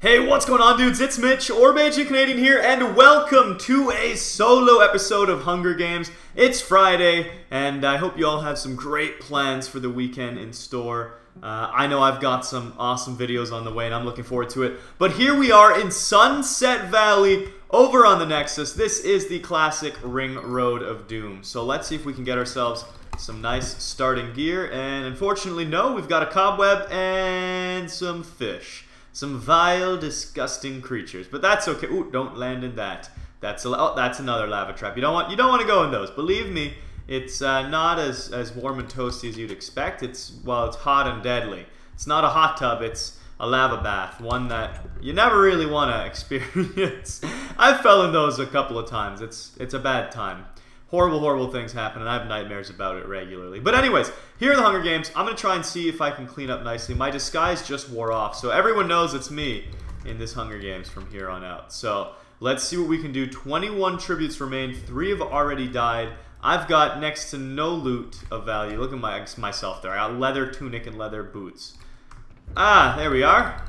Hey, what's going on, dudes? It's Mitch, or Bajan Canadian here, and welcome to a solo episode of Hunger Games. It's Friday, and I hope you all have some great plans for the weekend in store. Uh, I know I've got some awesome videos on the way, and I'm looking forward to it. But here we are in Sunset Valley, over on the Nexus. This is the classic Ring Road of Doom. So let's see if we can get ourselves some nice starting gear. And unfortunately, no, we've got a cobweb and some fish. Some vile, disgusting creatures. But that's okay. Ooh, don't land in that. That's a, oh, that's another lava trap. You don't want you don't want to go in those. Believe me, it's uh, not as as warm and toasty as you'd expect. It's well, it's hot and deadly. It's not a hot tub. It's a lava bath, one that you never really want to experience. I fell in those a couple of times. It's it's a bad time horrible, horrible things happen, and I have nightmares about it regularly. But anyways, here are the Hunger Games. I'm going to try and see if I can clean up nicely. My disguise just wore off, so everyone knows it's me in this Hunger Games from here on out. So let's see what we can do. 21 tributes remain. Three have already died. I've got next to no loot of value. Look at my myself there. I got leather tunic and leather boots. Ah, there we are.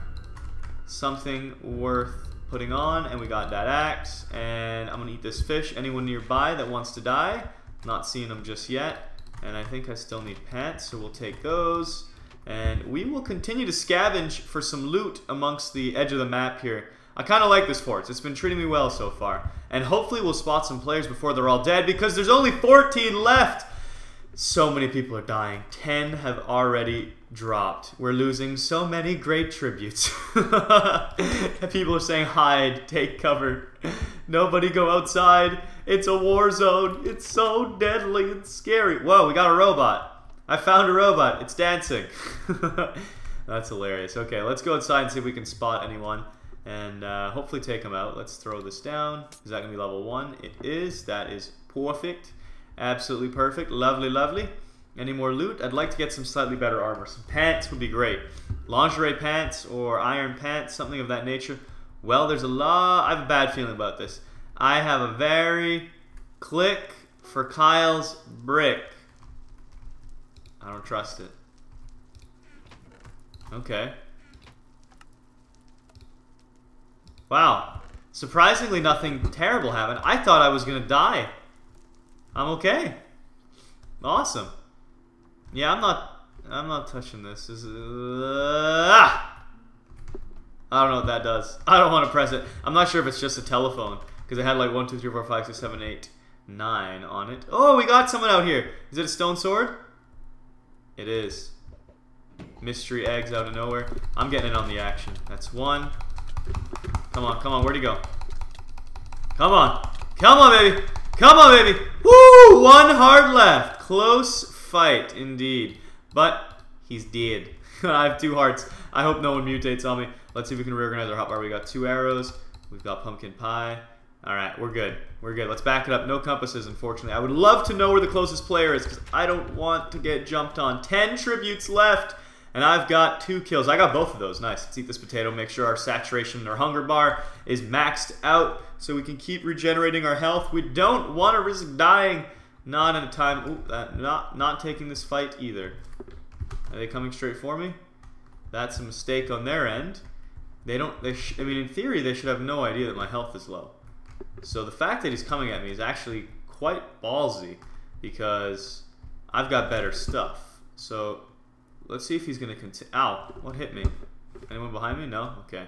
Something worth putting on, and we got that axe, and I'm gonna eat this fish. Anyone nearby that wants to die? Not seeing them just yet, and I think I still need pants, so we'll take those. And we will continue to scavenge for some loot amongst the edge of the map here. I kind of like this fort. It's been treating me well so far. And hopefully we'll spot some players before they're all dead because there's only 14 left. So many people are dying. 10 have already dropped. We're losing so many great tributes. People are saying hide, take cover. Nobody go outside. It's a war zone. It's so deadly. It's scary. Whoa, we got a robot. I found a robot. It's dancing. That's hilarious. Okay, let's go outside and see if we can spot anyone. And uh, hopefully take them out. Let's throw this down. Is that going to be level 1? It is. That is perfect. Absolutely perfect. Lovely, lovely. Any more loot? I'd like to get some slightly better armor. Some pants would be great. Lingerie pants or iron pants, something of that nature. Well, there's a lot... I have a bad feeling about this. I have a very click for Kyle's brick. I don't trust it. Okay. Wow. Surprisingly, nothing terrible happened. I thought I was going to die. I'm okay. Awesome. Yeah, I'm not. I'm not touching this. this is, uh, I don't know what that does. I don't want to press it. I'm not sure if it's just a telephone because it had like one, two, three, four, five, six, seven, eight, nine on it. Oh, we got someone out here. Is it a stone sword? It is. Mystery eggs out of nowhere. I'm getting in on the action. That's one. Come on, come on. Where'd he go? Come on. Come on, baby. Come on, baby. Woo! One heart left. Close fight, indeed. But he's dead. I have two hearts. I hope no one mutates on me. Let's see if we can reorganize our hotbar. We got two arrows. We've got pumpkin pie. All right, we're good. We're good. Let's back it up. No compasses, unfortunately. I would love to know where the closest player is because I don't want to get jumped on. Ten tributes left, and I've got two kills. I got both of those. Nice. Let's eat this potato. Make sure our saturation our hunger bar is maxed out so we can keep regenerating our health. We don't want to risk dying not in a time. Ooh, that, not not taking this fight either. Are they coming straight for me? That's a mistake on their end. They don't. They. I mean, in theory, they should have no idea that my health is low. So the fact that he's coming at me is actually quite ballsy because I've got better stuff. So let's see if he's going to continue. Ow! What hit me? Anyone behind me? No. Okay.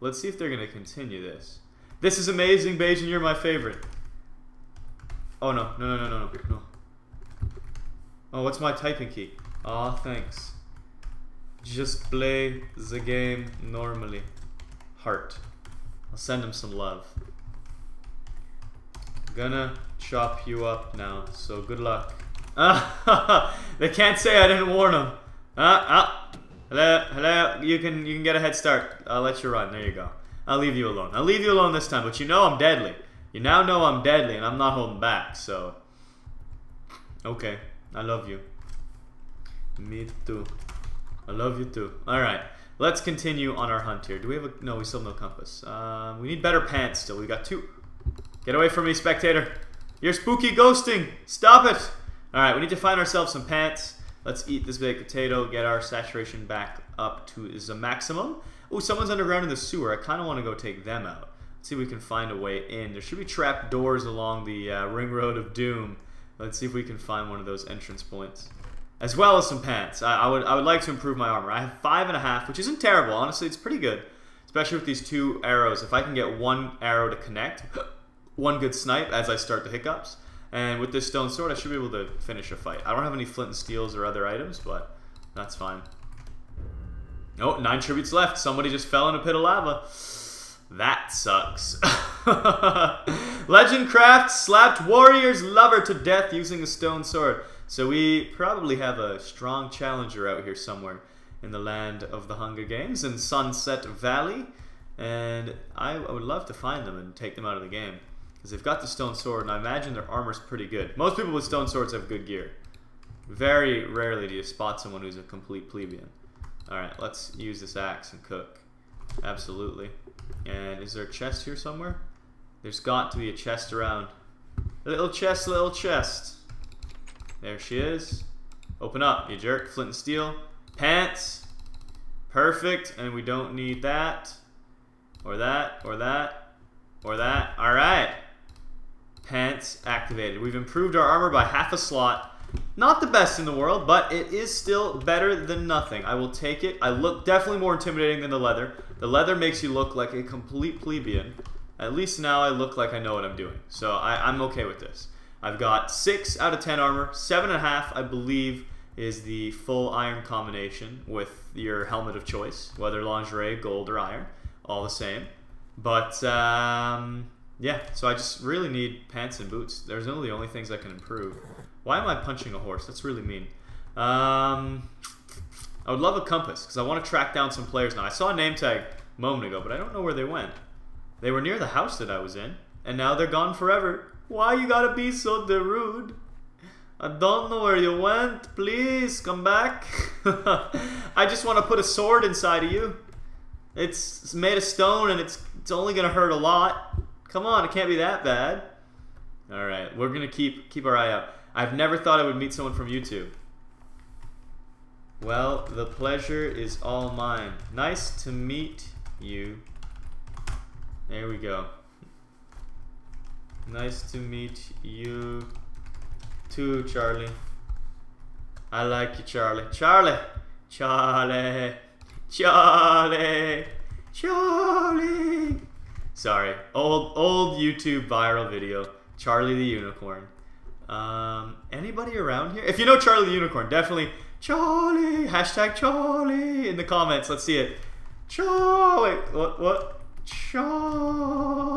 Let's see if they're going to continue this. This is amazing, Bajan. You're my favorite. Oh no, no, no, no, no, no. Oh, what's my typing key? Aw, oh, thanks. Just play the game normally. Heart. I'll send him some love. Gonna chop you up now, so good luck. Ah, they can't say I didn't warn them. Ah, ah. Hello, hello. You can you can get a head start. I'll let you run. There you go. I'll leave you alone. I'll leave you alone this time, but you know I'm deadly. You now know I'm deadly and I'm not holding back, so... Okay, I love you. Me too. I love you too. Alright, let's continue on our hunt here. Do we have a... No, we still have no compass. Uh, we need better pants still. We got two. Get away from me, spectator. You're spooky ghosting. Stop it. Alright, we need to find ourselves some pants. Let's eat this big potato, get our saturation back up to the maximum. Oh, someone's underground in the sewer. I kind of want to go take them out. See if we can find a way in. There should be trap doors along the uh, ring road of doom. Let's see if we can find one of those entrance points. As well as some pants. I, I would I would like to improve my armor. I have five and a half, which isn't terrible. Honestly, it's pretty good. Especially with these two arrows. If I can get one arrow to connect, one good snipe as I start the hiccups. And with this stone sword, I should be able to finish a fight. I don't have any flint and steels or other items, but that's fine. Oh, nine tributes left. Somebody just fell in a pit of lava. That sucks. Legendcraft slapped Warrior's lover to death using a stone sword. So we probably have a strong challenger out here somewhere in the land of the Hunger Games in Sunset Valley. And I, would love to find them and take them out of the game. Because they've got the stone sword, and I imagine their armor's pretty good. Most people with stone swords have good gear. Very rarely do you spot someone who's a complete plebeian. Alright, let's use this axe and cook. Absolutely. And is there a chest here somewhere? There's got to be a chest around. Little chest, little chest. There she is. Open up, you jerk. Flint and steel. Pants. Perfect. And we don't need that. Or that. Or that. Or that. Alright. Pants activated. We've improved our armor by half a slot. Not the best in the world, but it is still better than nothing. I will take it. I look definitely more intimidating than the leather. The leather makes you look like a complete plebeian. At least now I look like I know what I'm doing. So I, am okay with this. I've got 6 out of 10 armor. 7.5, I believe, is the full iron combination with your helmet of choice. Whether lingerie, gold, or iron. All the same. But, um, yeah. So I just really need pants and boots. There's only the only things I can improve. Why am I punching a horse? That's really mean. Um, I would love a compass because I want to track down some players now. I saw a name tag a moment ago, but I don't know where they went. They were near the house that I was in, and now they're gone forever. Why you gotta be so rude? I don't know where you went. Please come back. I just want to put a sword inside of you. It's made of stone and it's it's only gonna hurt a lot. Come on, it can't be that bad. All right, we're gonna keep keep our eye out. I've never thought I would meet someone from YouTube. Well, the pleasure is all mine. Nice to meet you. There we go. Nice to meet you too, Charlie. I like you, Charlie. Charlie! Charlie! Charlie! Charlie! Sorry. Old old YouTube viral video. Charlie the Unicorn. Um, anybody around here? If you know Charlie the Unicorn, definitely Charlie, hashtag Charlie in the comments. Let's see it. Charlie, what, what? Charlie.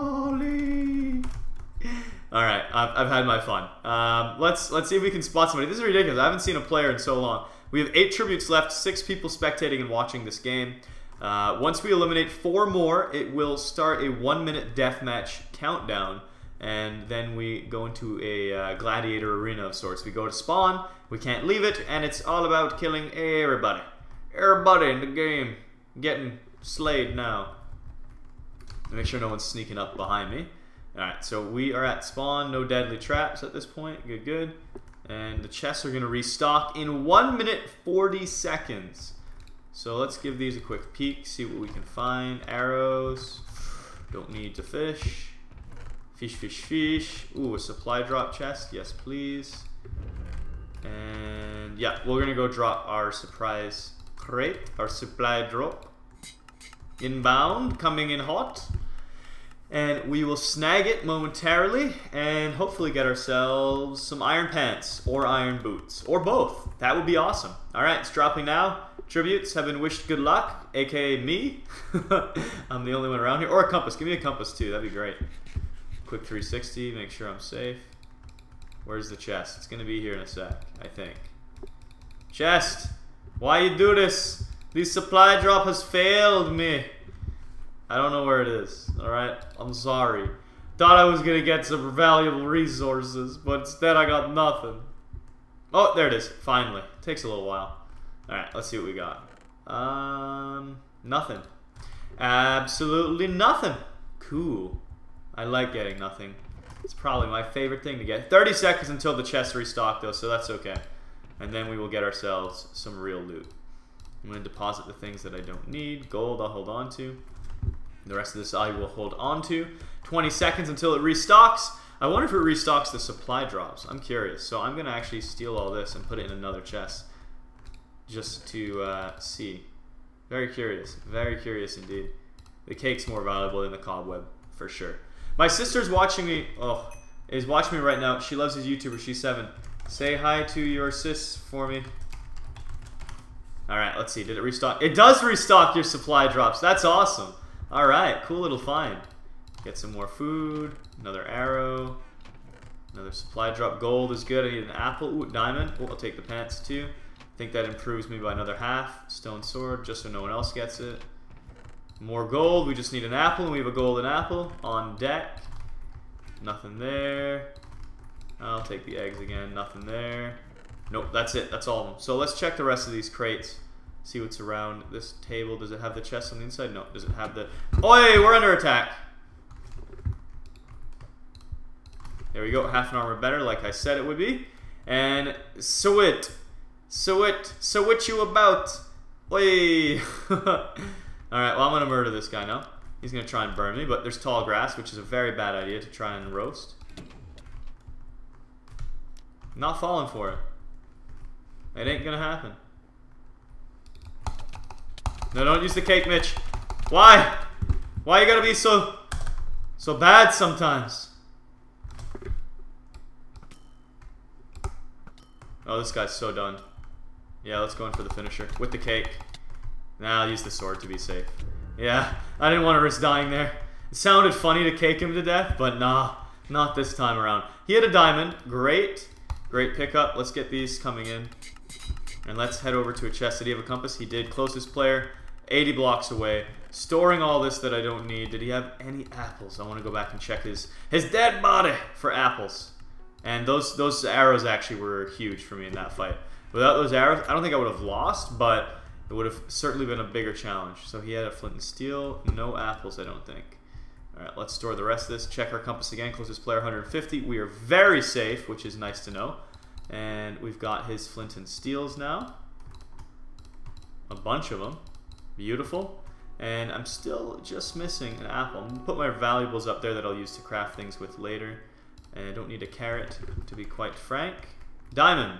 All right, I've, I've had my fun. Um, let's let's see if we can spot somebody. This is ridiculous. I haven't seen a player in so long. We have eight tributes left, six people spectating and watching this game. Uh, once we eliminate four more, it will start a one-minute deathmatch countdown and then we go into a uh, gladiator arena of sorts. We go to spawn, we can't leave it, and it's all about killing everybody. Everybody in the game getting slayed now. Make sure no one's sneaking up behind me. Alright, so we are at spawn, no deadly traps at this point. Good, good. And the chests are going to restock in 1 minute 40 seconds. So let's give these a quick peek, see what we can find. Arrows. Don't need to fish. Fish, fish, fish. Ooh, a supply drop chest. Yes, please. And yeah, we're gonna go drop our surprise crate, our supply drop. Inbound, coming in hot. And we will snag it momentarily and hopefully get ourselves some iron pants or iron boots or both. That would be awesome. All right, it's dropping now. Tributes have been wished good luck, aka me. I'm the only one around here. Or a compass. Give me a compass too. That'd be great. Quick 360, make sure I'm safe. Where's the chest? It's gonna be here in a sec, I think. Chest! Why you do this? The supply drop has failed me. I don't know where it is, alright? I'm sorry. Thought I was gonna get some valuable resources, but instead I got nothing. Oh, there it is, finally. Takes a little while. Alright, let's see what we got. Um, nothing. Absolutely nothing. Cool. I like getting nothing. It's probably my favorite thing to get. 30 seconds until the chest restock though, so that's okay. And then we will get ourselves some real loot. I'm going to deposit the things that I don't need. Gold I'll hold on to. The rest of this I will hold on to. 20 seconds until it restocks. I wonder if it restocks the supply drops. I'm curious. So I'm going to actually steal all this and put it in another chest just to uh, see. Very curious. Very curious indeed. The cake's more valuable than the cobweb, for sure. My sister's watching me. Oh, is watching me right now. She loves his YouTuber. She's seven. Say hi to your sis for me. All right, let's see. Did it restock? It does restock your supply drops. That's awesome. All right, cool little find. Get some more food. Another arrow. Another supply drop. Gold is good. I need an apple. Ooh, diamond. Oh, I'll take the pants too. I think that improves me by another half. Stone sword, just so no one else gets it. More gold. We just need an apple, and we have a golden apple on deck. Nothing there. I'll take the eggs again. Nothing there. Nope, that's it. That's all of them. So let's check the rest of these crates. See what's around this table. Does it have the chest on the inside? No. Does it have the... Oi, we're under attack. There we go. Half an armor better, like I said it would be. And so it. So it. So what you about? Oi. Alright, well, I'm going to murder this guy now. He's going to try and burn me, but there's tall grass, which is a very bad idea to try and roast. Not falling for it. It ain't gonna happen. No, don't use the cake, Mitch. Why? Why you gotta be so... So bad sometimes? Oh, this guy's so done. Yeah, let's go in for the finisher. With the cake. Now I'll use the sword to be safe. Yeah, I didn't want to risk dying there. It sounded funny to cake him to death, but nah, not this time around. He had a diamond. Great. Great pickup. Let's get these coming in. And let's head over to a chest. Did he have a compass? He did. Closest player, 80 blocks away. Storing all this that I don't need. Did he have any apples? I want to go back and check his his dead body for apples. And those those arrows actually were huge for me in that fight. Without those arrows, I don't think I would have lost, but it would have certainly been a bigger challenge. So he had a flint and steel. No apples, I don't think. All right, let's store the rest of this. Check our compass again. Closest player 150. We are very safe, which is nice to know. And we've got his flint and steels now. A bunch of them. Beautiful. And I'm still just missing an apple. I'm going to put my valuables up there that I'll use to craft things with later. And I don't need a carrot, to be quite frank. Diamond.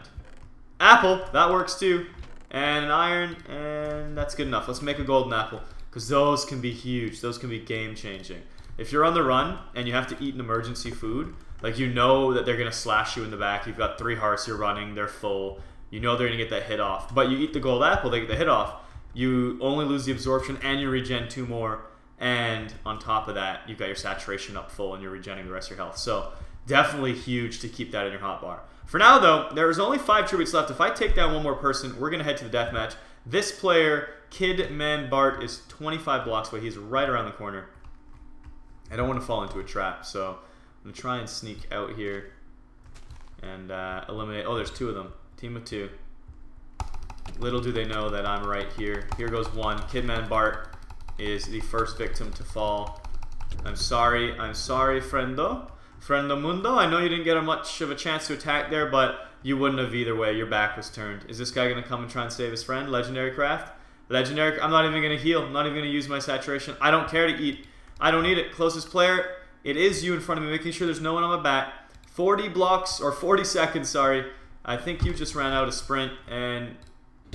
Apple. That works too. And an iron. And that's good enough. Let's make a golden apple. Because those can be huge. Those can be game-changing. If you're on the run and you have to eat an emergency food, like you know that they're gonna slash you in the back. You've got three hearts. You're running. They're full. You know they're gonna get that hit off. But you eat the gold apple. They get the hit off. You only lose the absorption and you regen two more. And on top of that, you've got your saturation up full and you're regenerating the rest of your health. So definitely huge to keep that in your hotbar. For now, though, there's only five tributes left. If I take down one more person, we're gonna head to the death match. This player, Kid Man Bart, is 25 blocks away. He's right around the corner. I don't want to fall into a trap, so I'm going to try and sneak out here and uh, eliminate... Oh, there's two of them. Team of two. Little do they know that I'm right here. Here goes one. Kidman Bart is the first victim to fall. I'm sorry. I'm sorry, friendo. Friendo Mundo. I know you didn't get a much of a chance to attack there, but you wouldn't have either way. Your back was turned. Is this guy going to come and try and save his friend? Legendary Craft? Legendary... I'm not even going to heal. I'm not even going to use my saturation. I don't care to eat. I don't need it. Closest player, it is you in front of me, making sure there's no one on my back. 40 blocks, or 40 seconds, sorry. I think you just ran out of sprint, and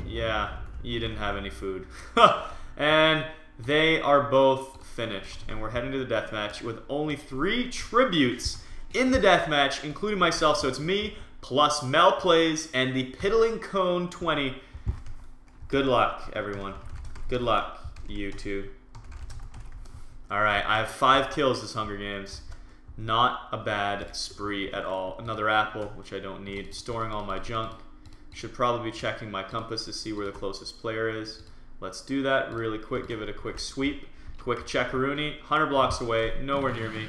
yeah, you didn't have any food. and they are both finished, and we're heading to the death match with only three tributes in the death match, including myself. So it's me plus Mel Plays and the Piddling Cone 20. Good luck, everyone. Good luck, you two. Alright, I have five kills this Hunger Games. Not a bad spree at all. Another apple, which I don't need. Storing all my junk. Should probably be checking my compass to see where the closest player is. Let's do that really quick. Give it a quick sweep. Quick checkaroonie. 100 blocks away. Nowhere near me.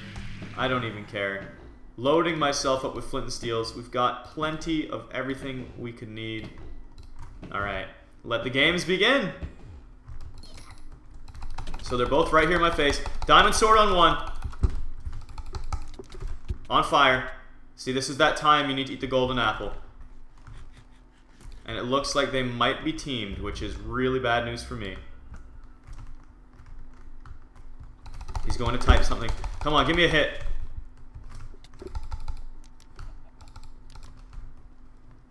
I don't even care. Loading myself up with flint and steels. We've got plenty of everything we could need. Alright. Let the games begin. So they're both right here in my face. Diamond sword on one. On fire. See, this is that time you need to eat the golden apple. And it looks like they might be teamed, which is really bad news for me. He's going to type something. Come on, give me a hit.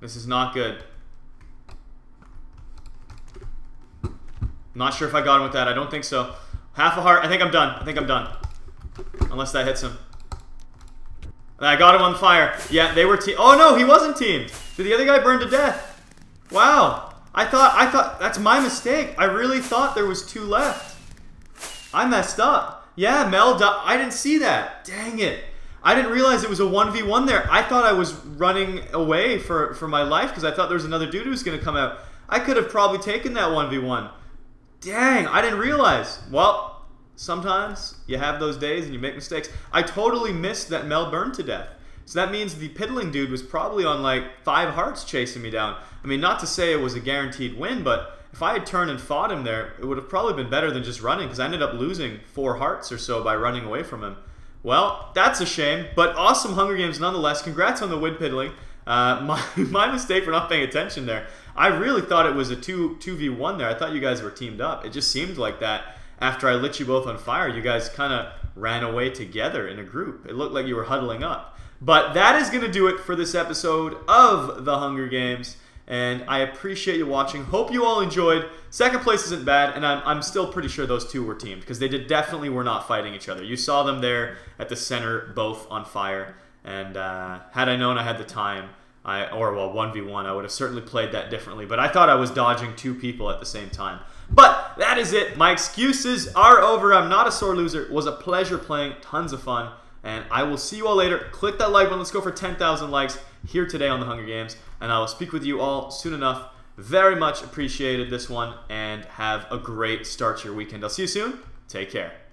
This is not good. Not sure if I got him with that. I don't think so. Half a heart. I think I'm done. I think I'm done. Unless that hits him. I got him on fire. Yeah, they were team. Oh no, he wasn't teamed. Did the other guy burn to death? Wow. I thought I thought that's my mistake. I really thought there was two left. I messed up. Yeah, Mel. I didn't see that. Dang it. I didn't realize it was a 1v1 there. I thought I was running away for, for my life because I thought there was another dude who was going to come out. I could have probably taken that 1v1. Dang, I didn't realize. Well, sometimes you have those days and you make mistakes. I totally missed that Mel burned to death. So that means the piddling dude was probably on like five hearts chasing me down. I mean, not to say it was a guaranteed win, but if I had turned and fought him there, it would have probably been better than just running because I ended up losing four hearts or so by running away from him. Well, that's a shame, but awesome Hunger Games nonetheless. Congrats on the win piddling. Uh, my, my mistake for not paying attention there. I really thought it was a 2, 2v1 there. I thought you guys were teamed up. It just seemed like that after I lit you both on fire, you guys kind of ran away together in a group. It looked like you were huddling up. But that is going to do it for this episode of The Hunger Games. And I appreciate you watching. Hope you all enjoyed. Second place isn't bad, and I'm, I'm still pretty sure those two were teamed because they did definitely were not fighting each other. You saw them there at the center, both on fire. And uh, had I known I had the time, I or well, 1v1, I would have certainly played that differently. But I thought I was dodging two people at the same time. But that is it. My excuses are over. I'm not a sore loser. It was a pleasure playing. Tons of fun. And I will see you all later. Click that like button. Let's go for 10,000 likes here today on the Hunger Games. And I will speak with you all soon enough. Very much appreciated this one. And have a great start to your weekend. I'll see you soon. Take care.